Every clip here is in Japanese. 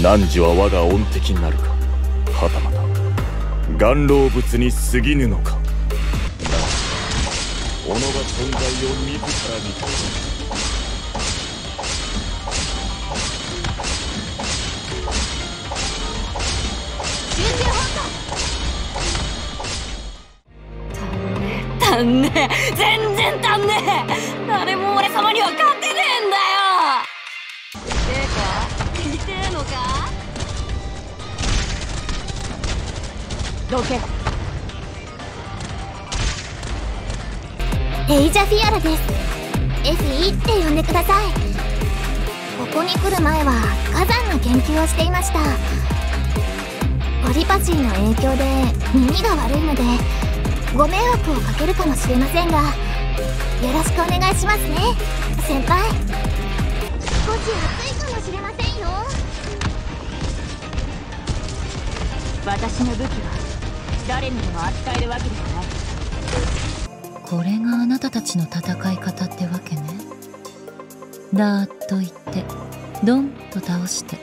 汝は我が恩敵になるかはたまた顔老物に過ぎぬのか。己が存在を自ら認め足んねえ全然足んね。え誰も俺様には勝ってどけ。エイジャフィアラです。エフィって呼んでください。ここに来る前は火山の研究をしていました。ポリパシーの影響で耳が悪いのでご迷惑をかけるかもしれませんがよろしくお願いしますね。先輩。少し暑いかもしれませんよ。私の武器は誰にでも扱えるわけではないこれがあなたたちの戦い方ってわけね。だーっと言ってドンと倒して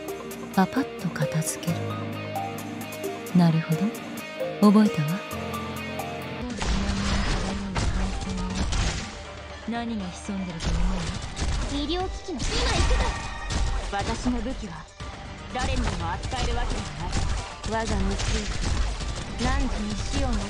パパッと片付ける。なるほど。覚えたわ。何が潜んでると思う医療機器の。今行くぞ。私の武器は誰にでも扱えるわけではない我が無痛何時に死をもたら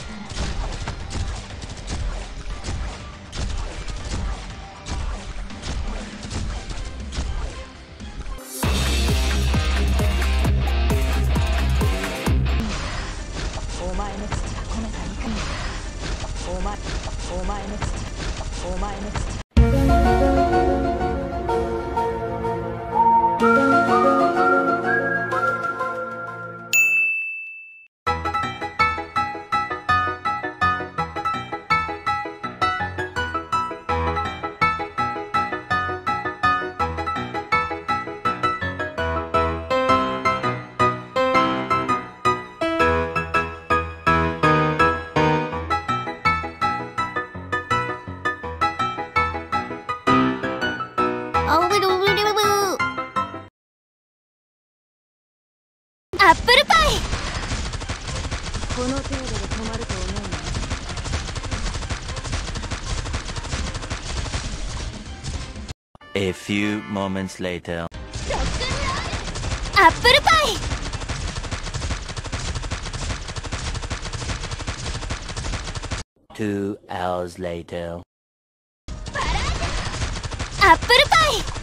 お前の父が込めた肉お前お前の父お前の父。アップルパイ。この程度で止まると思うな A few moments later. アップルパイ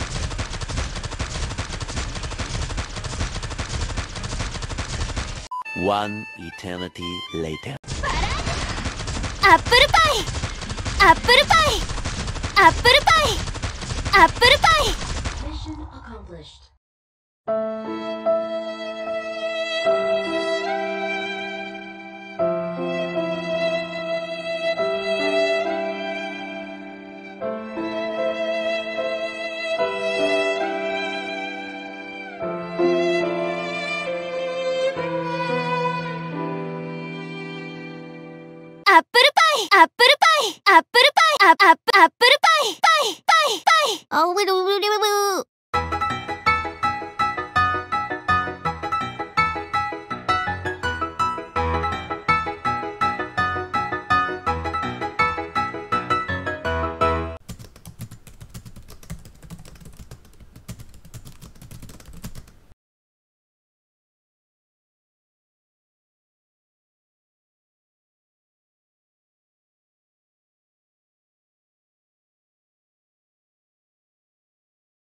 Two hours later アップルパイ One eternity later. Apple pie! Apple pie! Apple pie! Apple pie! Mission accomplished. アップルパイ。アップアップルパイ。パイパイパイ,